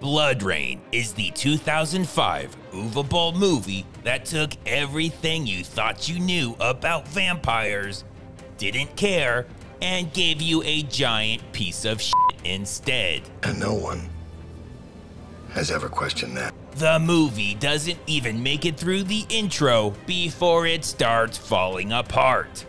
BloodRayne is the 2005 Uwe Boll movie that took everything you thought you knew about vampires, didn't care, and gave you a giant piece of shit instead. And no one has ever questioned that. The movie doesn't even make it through the intro before it starts falling apart.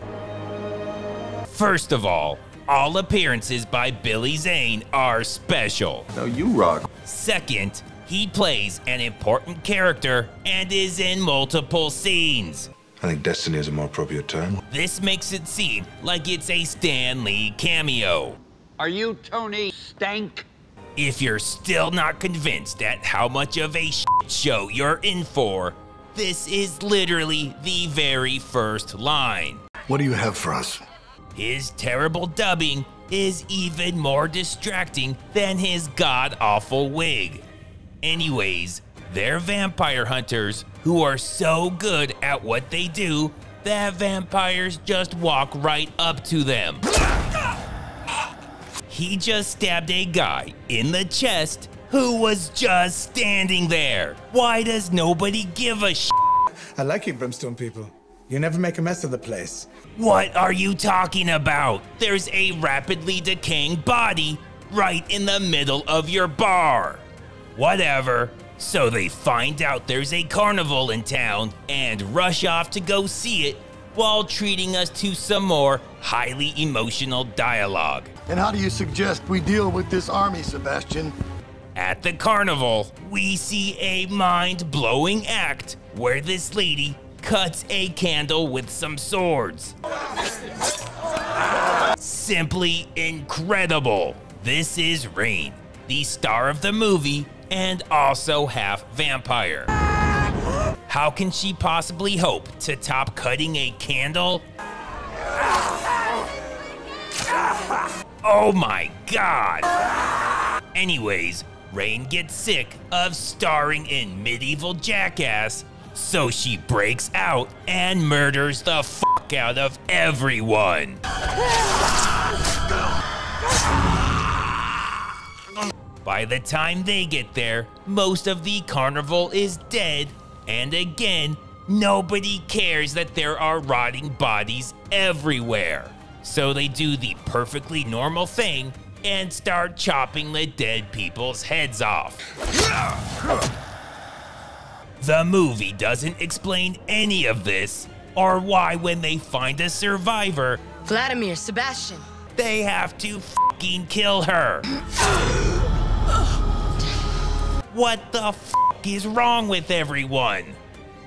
First of all, all appearances by Billy Zane are special. No, you rock. Second, he plays an important character and is in multiple scenes. I think destiny is a more appropriate term. This makes it seem like it's a Stan Lee cameo. Are you Tony Stank? If you're still not convinced at how much of a shit show you're in for, this is literally the very first line. What do you have for us? His terrible dubbing is even more distracting than his god awful wig. Anyways, they're vampire hunters who are so good at what they do that vampires just walk right up to them. He just stabbed a guy in the chest who was just standing there. Why does nobody give a shit? I like you, Brimstone people. You never make a mess of the place. What are you talking about? There's a rapidly decaying body right in the middle of your bar. Whatever. So they find out there's a carnival in town and rush off to go see it while treating us to some more highly emotional dialogue. And how do you suggest we deal with this army, Sebastian? At the carnival, we see a mind blowing act where this lady cuts a candle with some swords. Simply incredible. This is Rayne, the star of the movie and also half vampire. How can she possibly hope to top cutting a candle? Oh my god! Anyways, Rayne gets sick of starring in medieval jackass, so she breaks out and murders the fuck out of everyone. By the time they get there, most of the carnival is dead, and again, nobody cares that there are rotting bodies everywhere. So they do the perfectly normal thing and start chopping the dead people's heads off. The movie doesn't explain any of this, or why, when they find a survivor, Vladimir, Sebastian. they have to fucking kill her. What the fuck is wrong with everyone?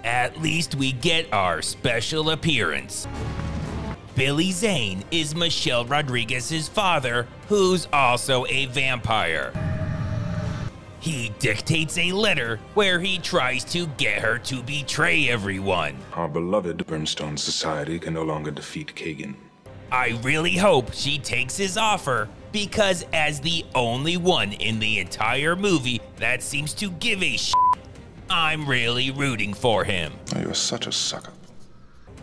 At least we get our special appearance. Billy Zane is Michelle Rodriguez's father, who's also a vampire. He dictates a letter where he tries to get her to betray everyone. Our beloved Brimstone Society can no longer defeat Kagan. I really hope she takes his offer because, as the only one in the entire movie that seems to give a shit, I'm really rooting for him. Oh, you're such a sucker.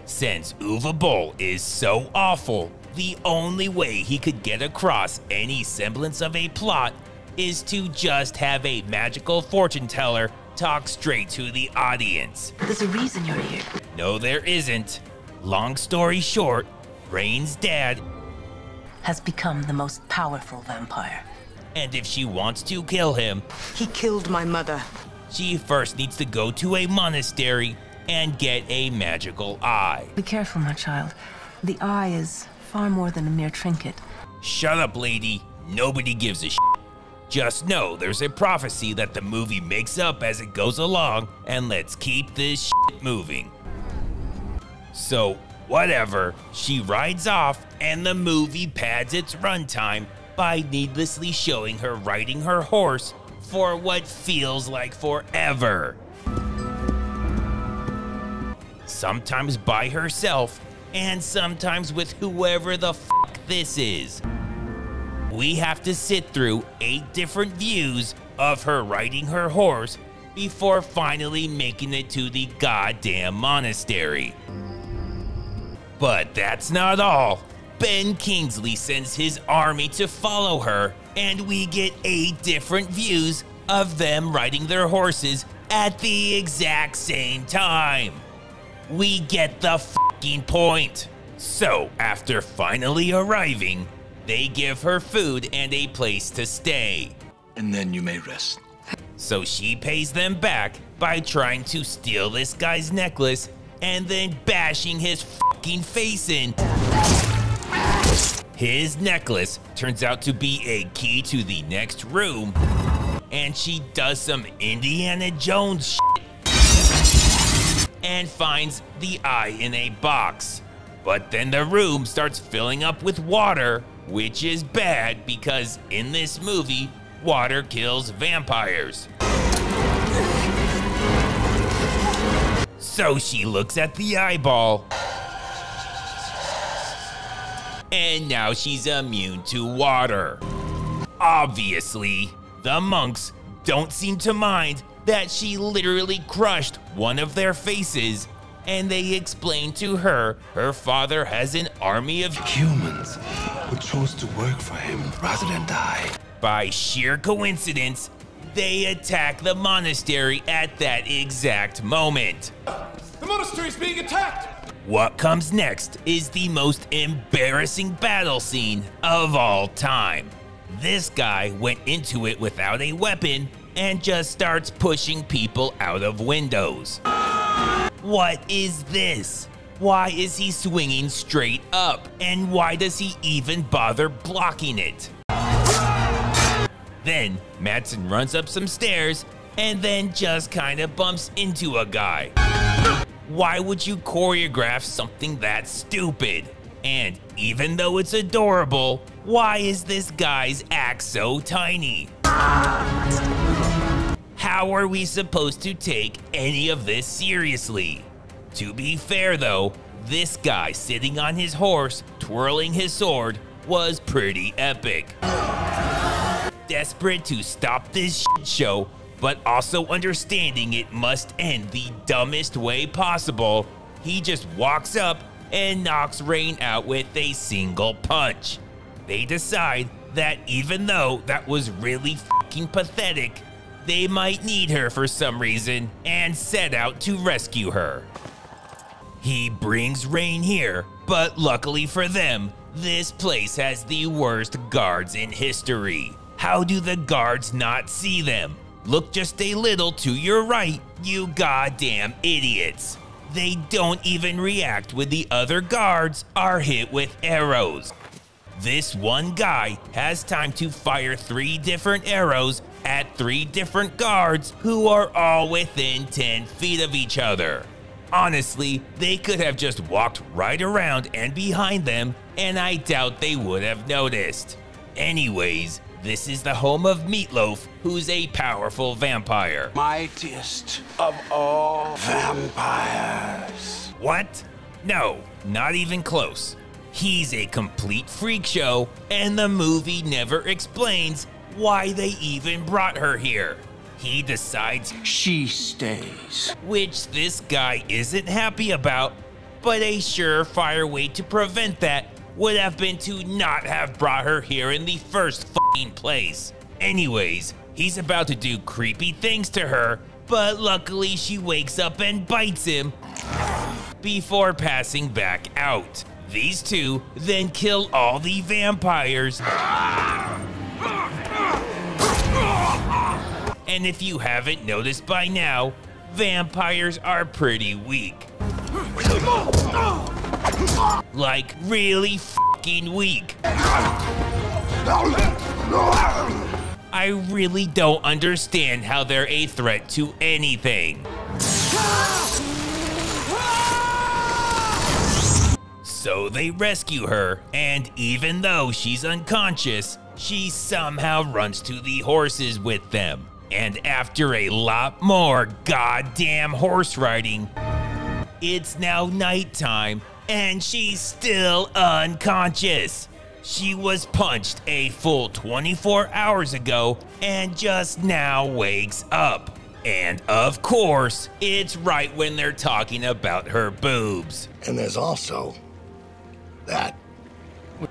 Since Uwe Boll is so awful, the only way he could get across any semblance of a plot is to just have a magical fortune teller talk straight to the audience. There's a reason you're here. No, there isn't. Long story short, Rayne's dad, Has become the most powerful vampire. and if she wants to kill him, He killed my mother. she first needs to go to a monastery and get a magical eye. Be careful, my child. The eye is far more than a mere trinket. Shut up, lady. Nobody gives a shit. Just know there's a prophecy that the movie makes up as it goes along, and let's keep this shit moving. So, whatever, she rides off, and the movie pads its runtime by needlessly showing her riding her horse for what feels like forever. Sometimes by herself, and sometimes with whoever the fuck this is. We have to sit through eight different views of her riding her horse before finally making it to the goddamn monastery. But that's not all. Ben Kingsley sends his army to follow her, and we get eight different views of them riding their horses at the exact same time. We get the fucking point. So, after finally arriving, they give her food and a place to stay. And then you may rest. So she pays them back by trying to steal this guy's necklace and then bashing his fucking face in. His necklace turns out to be a key to the next room, and she does some Indiana Jones shit and finds the eye in a box. But then the room starts filling up with water, which is bad because in this movie, water kills vampires. So she looks at the eyeball. And now she's immune to water. Obviously, the monks don't seem to mind that she literally crushed one of their faces, and they explain to her her father has an army of Humans who chose to work for him rather than die. By sheer coincidence, they attack the monastery at that exact moment. The monastery is being attacked! What comes next is the most embarrassing battle scene of all time. This guy went into it without a weapon and just starts pushing people out of windows. What is this? Why is he swinging straight up? And why does he even bother blocking it? Then Madsen runs up some stairs and then just kind of bumps into a guy. Why would you choreograph something that stupid? And even though it's adorable, why is this guy's act so tiny? How are we supposed to take any of this seriously? To be fair though, this guy sitting on his horse, twirling his sword, was pretty epic. Desperate to stop this show, but also understanding it must end the dumbest way possible, he just walks up and knocks Rayne out with a single punch. They decide that even though that was really fucking pathetic, they might need her for some reason and set out to rescue her. He brings Rayne here, but luckily for them, this place has the worst guards in history. How do the guards not see them? Look just a little to your right, you goddamn idiots. They don't even react when the other guards are hit with arrows. This one guy has time to fire three different arrows at three different guards who are all within 10 feet of each other. Honestly, they could have just walked right around and behind them, and I doubt they would have noticed. Anyways, this is the home of Meatloaf, who's a powerful vampire. Mightiest of all vampires. What? No, not even close. He's a complete freak show, and the movie never explains why they even brought her here. He decides, She stays. which this guy isn't happy about, but a surefire way to prevent that would have been to not have brought her here in the first fucking place. Anyways, he's about to do creepy things to her, but luckily she wakes up and bites him before passing back out. These two then kill all the vampires. And if you haven't noticed by now, vampires are pretty weak. Like, really fucking weak. I really don't understand how they're a threat to anything. So they rescue her, and even though she's unconscious, she somehow runs to the horses with them. And after a lot more goddamn horse riding, it's now nighttime and she's still unconscious. She was punched a full 24 hours ago and just now wakes up. And of course, it's right when they're talking about her boobs. And there's also that.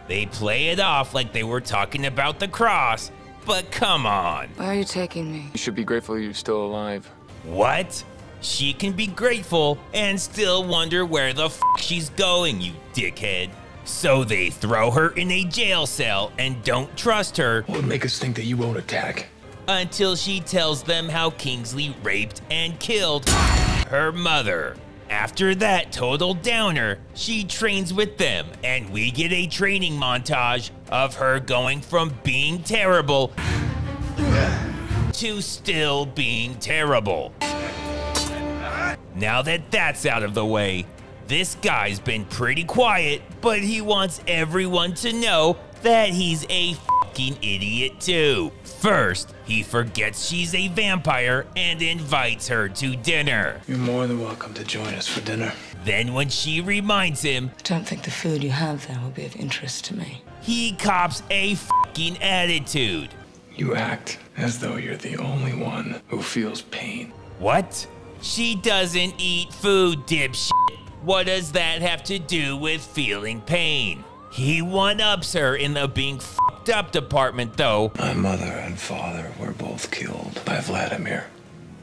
They play it off like they were talking about the cross, but come on. Where are you taking me? You should be grateful you're still alive. What? She can be grateful and still wonder where the f she's going, you dickhead. So they throw her in a jail cell and don't trust her What would make us think that you won't attack? until she tells them how Kingsley raped and killed her mother. After that total downer, she trains with them, and we get a training montage of her going from being terrible to still being terrible. Now that that's out of the way, this guy's been pretty quiet, but he wants everyone to know that he's a fucking idiot too. First, he forgets she's a vampire and invites her to dinner. You're more than welcome to join us for dinner. Then, when she reminds him, I don't think the food you have there will be of interest to me. he cops a fucking attitude. You act as though you're the only one who feels pain. What? She doesn't eat food, dipshit. What does that have to do with feeling pain? He one ups her in the being fucked up department, though. My mother and father were both killed by Vladimir.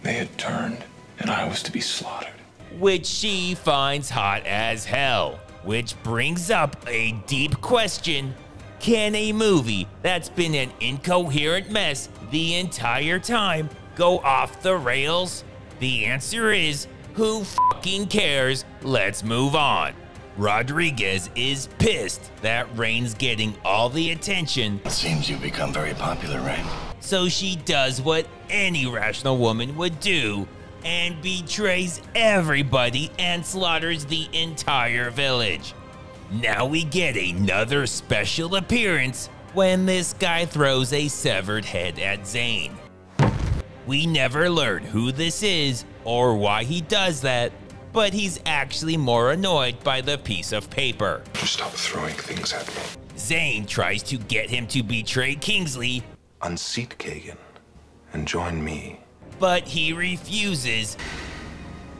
They had turned, and I was to be slaughtered. which she finds hot as hell. Which brings up a deep question Can a movie that's been an incoherent mess the entire time go off the rails? The answer is who fucking cares? Let's move on. Rodriguez is pissed that Rayne's getting all the attention, It seems you've become very popular, Rayne. so she does what any rational woman would do and betrays everybody and slaughters the entire village. Now we get another special appearance when this guy throws a severed head at Zane. We never learn who this is or why he does that, but he's actually more annoyed by the piece of paper. Stop throwing things at me. Zane tries to get him to betray Kingsley, Unseat Kagan and join me. but he refuses,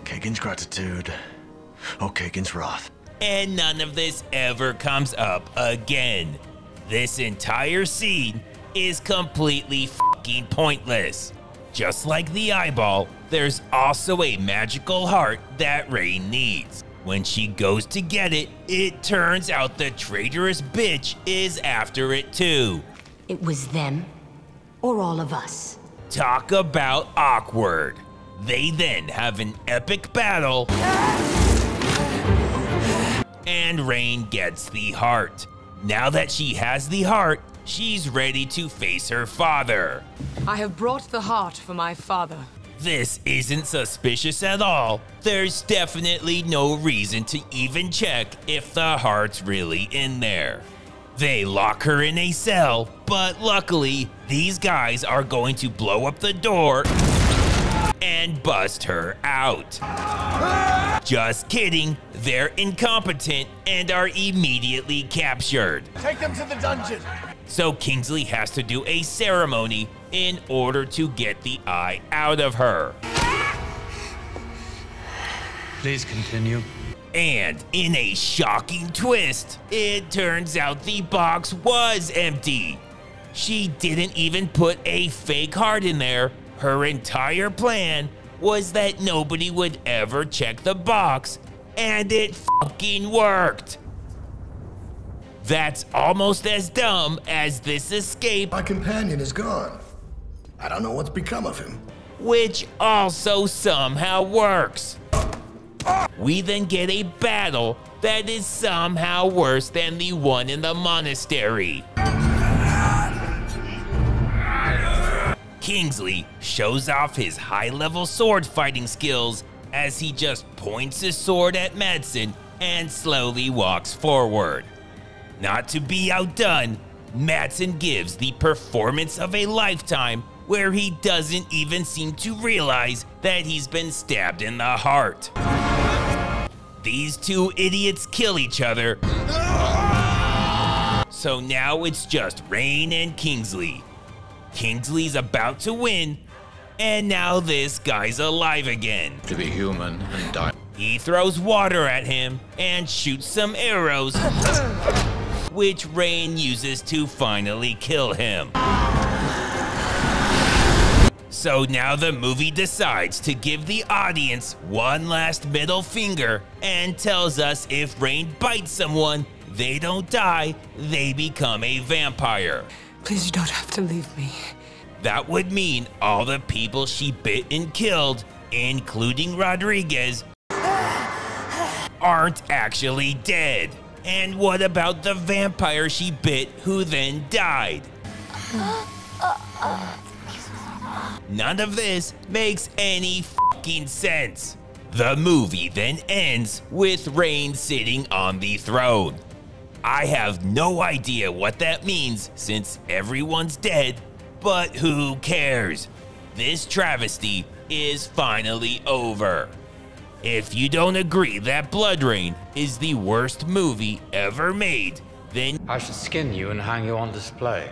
Kagan's gratitude. Oh, Kagan's wrath. and none of this ever comes up again. This entire scene is completely fucking pointless. Just like the eyeball, there's also a magical heart that Rayne needs. When she goes to get it, it turns out the traitorous bitch is after it too. It was them or all of us. Talk about awkward. They then have an epic battle. And Rayne gets the heart. Now that she has the heart, she's ready to face her father. I have brought the heart for my father. This isn't suspicious at all. There's definitely no reason to even check if the heart's really in there. They lock her in a cell, but luckily, these guys are going to blow up the door and bust her out. Just kidding, they're incompetent and are immediately captured. Take them to the dungeon. So Kingsley has to do a ceremony in order to get the eye out of her. Please continue. And in a shocking twist, it turns out the box was empty. She didn't even put a fake heart in there. Her entire plan was that nobody would ever check the box, and it fucking worked. That's almost as dumb as this escape, My companion is gone. I don't know what's become of him. which also somehow works. We then get a battle that is somehow worse than the one in the monastery. Kingsley shows off his high level sword fighting skills as he just points his sword at Madsen and slowly walks forward. Not to be outdone, Madsen gives the performance of a lifetime where he doesn't even seem to realize that he's been stabbed in the heart. These two idiots kill each other. So now it's just Rayne and Kingsley. Kingsley's about to win, and now this guy's alive again. To be human and die. He throws water at him and shoots some arrows, which Rayne uses to finally kill him. So now the movie decides to give the audience one last middle finger and tells us if Rayne bites someone, they don't die, they become a vampire. Please, you don't have to leave me. That would mean all the people she bit and killed, including Rodriguez, aren't actually dead. And what about the vampire she bit who then died? None of this makes any fucking sense. The movie then ends with Rayne sitting on the throne. I have no idea what that means since everyone's dead, but who cares? This travesty is finally over. If you don't agree that BloodRayne is the worst movie ever made, then I should skin you and hang you on display.